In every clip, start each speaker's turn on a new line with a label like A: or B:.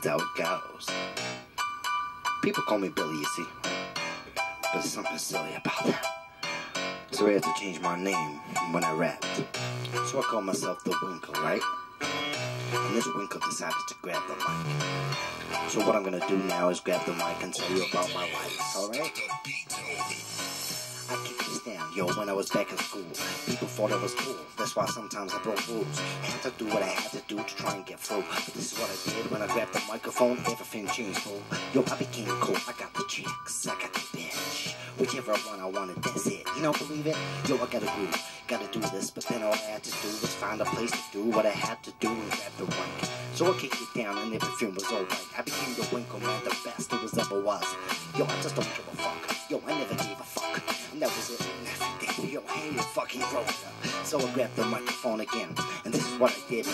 A: is how it goes. People call me Billy, you see. But there's something silly about that. So I had to change my name when I rapped. So I call myself the Winkle, right? And this Winkle decided to grab the mic. So what I'm gonna do now is grab the mic and tell you about my life, alright? I was back in school. People thought I was cool, that's why sometimes I broke rules. I had to do what I had to do to try and get through. But this is what I did when I grabbed the microphone, everything changed, fool. Yo, I became cool, I got the chicks, I got the bitch. Whichever one I wanted, that's it. You don't believe it? Yo, I gotta groove, gotta do this. But then all I had to do was find a place to do what I had to do and grab the mic. So I kicked it down and everything was alright. I became the Winkle man, the best there was ever was. Yo, I just don't give a fuck. Yo, I never gave a fuck. And that was it. I ain't fucking. So I grabbed the microphone again. And this is what I did.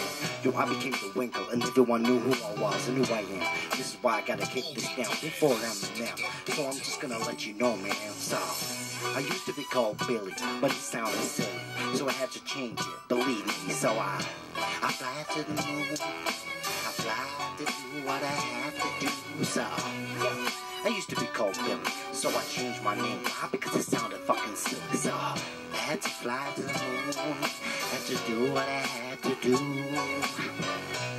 A: Yo, I became the Winkle and everyone knew who I was and who I am. This is why I gotta kick this down before I'm now. So I'm just gonna let you know, man. So, I used to be called Billy, but it sounded silly. So I had to change it, believe me. So I, I fly to the moon. I fly to do what I have to do. So. I used to be called Billy, so I changed my name. Why? Because it sounded fucking silly. So I had to fly to the moon, had to do what I had to do.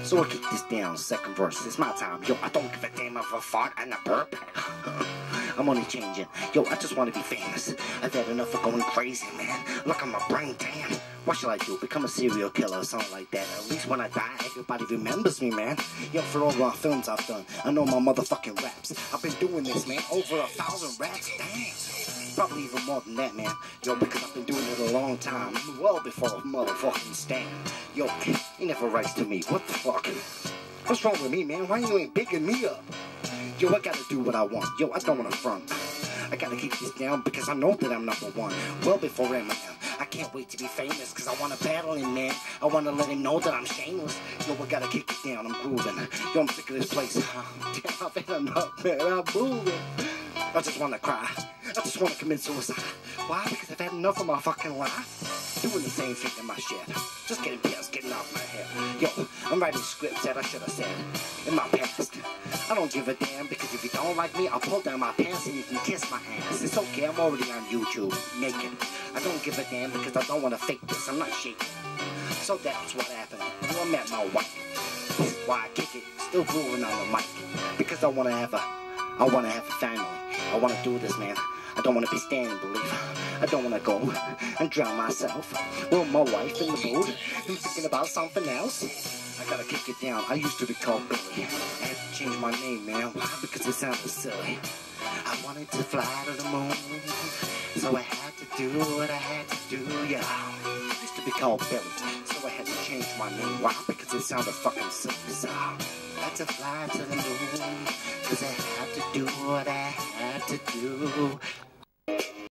A: So I kick this down, second verse. It's my time. Yo, I don't give a damn if I fart and a burp. I'm only changing. Yo, I just want to be famous. I've had enough of going crazy, man. Look at my brain, damn. What should I do? Become a serial killer or something like that. At least when I die, everybody remembers me, man. Yo, for all the films I've done, I know my motherfucking raps. I've been doing this, man, over a thousand raps. Damn. Probably even more than that, man. Yo, because I've been doing it a long time. Well before motherfucking Stan. Yo, he never writes to me. What the fuck? What's wrong with me, man? Why you ain't bigging me up? Yo, I gotta do what I want. Yo, I don't wanna front. I gotta keep this down because I know that I'm number one. Well before Eminem. I can't wait to be famous because I wanna battle him, man. I wanna let him know that I'm shameless. Yo, I gotta kick it down. I'm grooving. Yo, I'm sick of this place. Damn, I've had enough, man. I'm moving. I just wanna cry. I just wanna commit suicide. Why? Because I've had enough of my fucking life. Doing the same thing in my shit. Just getting pills, getting off my head. Yo, I'm writing scripts that I should have said in my past. I don't give a damn because if you don't like me, I'll pull down my pants and you can kiss my ass. It's okay, I'm already on YouTube, naked. I don't give a damn because I don't want to fake this. I'm not shaking. So that's what happened. I met my wife. This is why I kick it, still grooving on the mic. Because I want to have a, I want to have a family. I want to do this, man. I don't want to be standing, believe. I don't want to go and drown myself. Well, my wife in the boat. I'm thinking about something else. I gotta kick it down. I used to be called Billy. I had to change my name, man. Why? Because it sounded silly. I wanted to fly to the moon. So I had to do what I had to do, yeah. I used to be called Billy. So I had to change my name. Why? Because it sounded fucking silly. So I had to fly to the moon. Cause I had to do what I had to do.